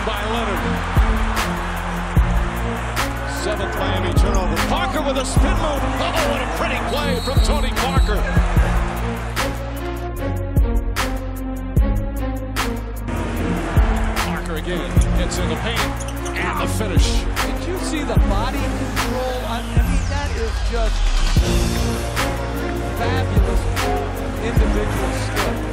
by Leonard. Seventh Miami turnover. Parker with a spin move. Oh, what a pretty play from Tony Parker. Parker again gets in the paint and the finish. Did you see the body control? I mean, that is just fabulous individual skill.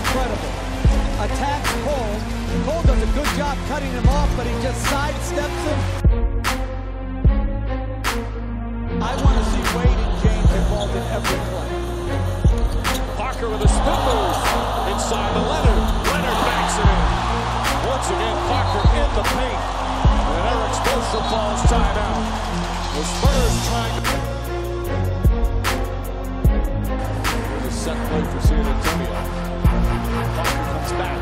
Incredible. Attacks Cole. Cole does a good job cutting him off, but he just sidesteps him. I want to see Wade and James involved in every play. Parker with a spin move. Inside to Leonard. Leonard backs it in. Once again, Parker in the paint. And Erik Spoelstra falls timeout. The Spurs trying to... set play for San Antonio. Parker comes back.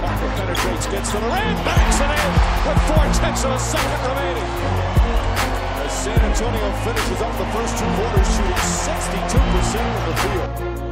Parker penetrates, gets to the rim, it in with four tenths of a second remaining. As San Antonio finishes up the first two quarters, shooting 62% of the field.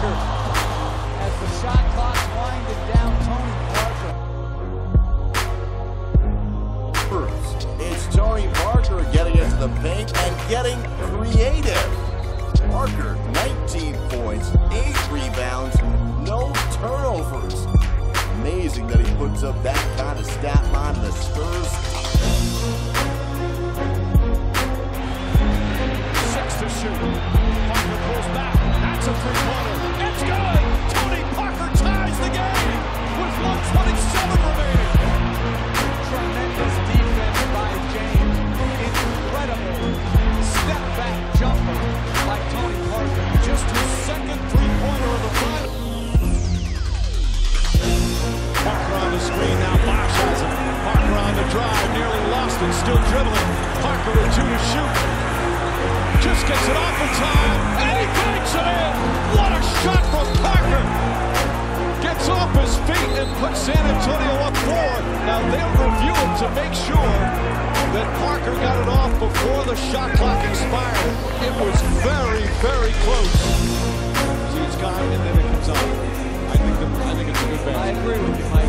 Parker. As the shot clock's winding down, Tony Parker First, it's Tony Parker getting into the paint and getting creative. Parker, 19 points, 8 rebounds, no turnovers. Amazing that he puts up that kind of stat line in the Spurs. Six to shoot. Nearly still dribbling. Parker with two to shoot. Just gets it off in time, and he banks it in. What a shot from Parker! Gets off his feet and puts San Antonio up four. Now they'll review it to make sure that Parker got it off before the shot clock expired. It was very, very close. See, it's gone, and then it comes on. I think, the, I think it's a good I agree with you, Mike.